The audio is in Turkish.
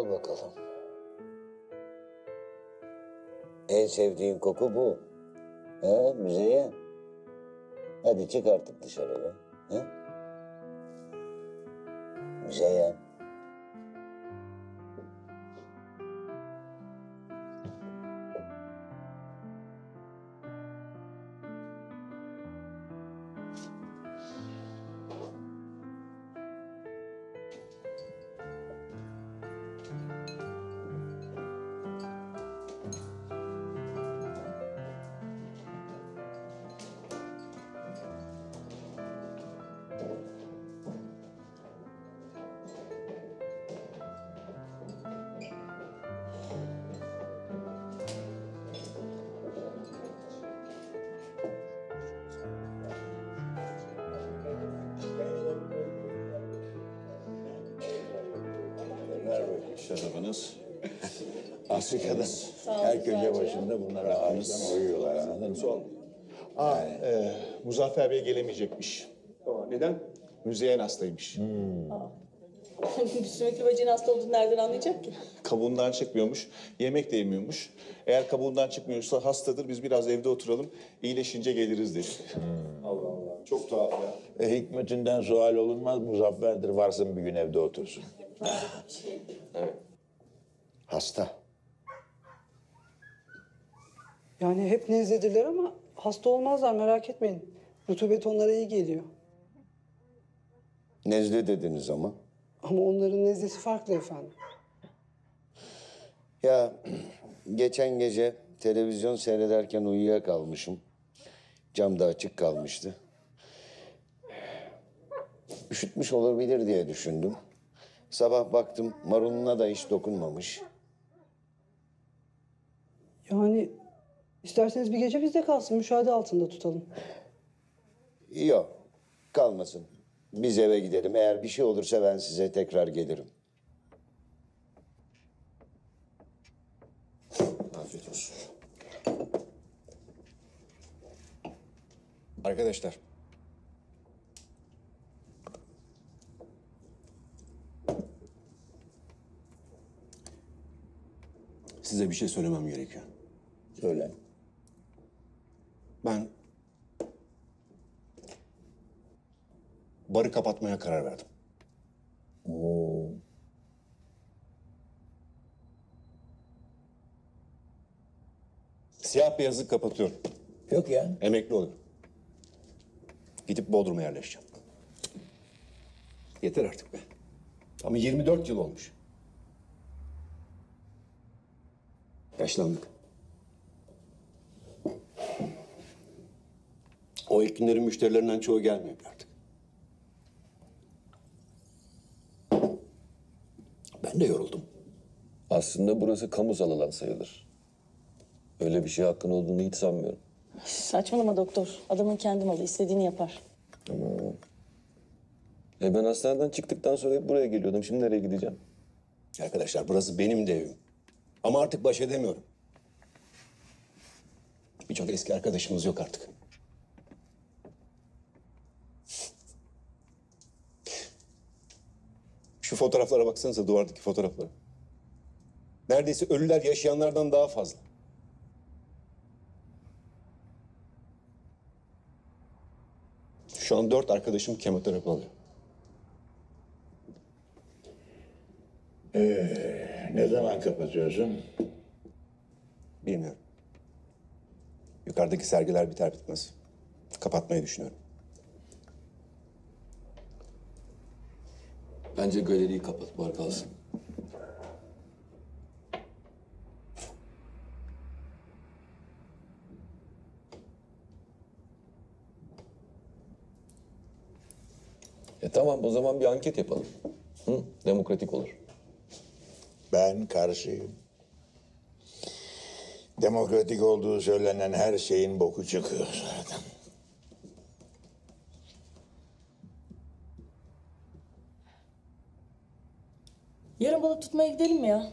Al bakalım. En sevdiğin koku bu. Ha Müzeyyen? Hadi çık artık dışarı be. Ha? Müzeyyen. Şarabınız. Afrika'da her köşe başında bunlar ağaçtan uyuyorlar anladın mı? Aa, e, Muzaffer Bey gelemeyecekmiş. Neden? Müzeyyen hastaymış. Sümüklü böceğin hasta olduğunu nereden anlayacak ki? Kabuğundan çıkmıyormuş, yemek de yemiyormuş. Eğer kabuğundan çıkmıyorsa hastadır, biz biraz evde oturalım, iyileşince geliriz dedi. Çok tuhaf ya. E, hikmetinden sual olunmaz muzafferdir varsın bir gün evde otursun. Hasta. Yani hep nezledirler ama hasta olmazlar merak etmeyin. Rutubet onlara iyi geliyor. Nezle dediniz ama. Ama onların nezlesi farklı efendim. Ya geçen gece televizyon seyrederken uyuyakalmışım. Cam da açık kalmıştı. Üşütmüş olabilir diye düşündüm. Sabah baktım maruluna da hiç dokunmamış. Yani isterseniz bir gece bizde kalsın, müşahede altında tutalım. Yok kalmasın. Biz eve gidelim. Eğer bir şey olursa ben size tekrar gelirim. Afiyet olsun. Arkadaşlar. Size bir şey söylemem gerekiyor. Söyle. Ben barı kapatmaya karar verdim. Siyah beyazı kapatıyorum. Yok ya. Emekli oluyorum. Gidip Bodrum'a yerleşeceğim. Yeter artık be. Ama 24 yıl olmuş. Yaşlandık. O ilk günlerin müşterilerinden çoğu gelmiyor artık. Ben de yoruldum. Aslında burası kamusal alan sayılır. Öyle bir şey hakkın olduğunu hiç sanmıyorum. Saçmalama doktor. Adamın kendi malı. istediğini yapar. E ben hastaneden çıktıktan sonra hep buraya geliyordum. Şimdi nereye gideceğim? Arkadaşlar burası benim de evim. Ama artık baş edemiyorum. Birçok eski arkadaşımız yok artık. Şu fotoğraflara baksanıza duvardaki fotoğraflara. Neredeyse ölüler yaşayanlardan daha fazla. Şu an dört arkadaşım kemoterapi alıyor. Ne zaman kapatıyorsun? Bilmiyorum. Yukarıdaki sergiler biter bitmez. Kapatmayı düşünüyorum. Bence galeriyi kapat, var kalsın. E tamam, o zaman bir anket yapalım. Hı? Demokratik olur. Ben karşıyım. Demokratik olduğu söylenen her şeyin boku çıkıyor zaten. Yarın balık tutmaya gidelim mi ya?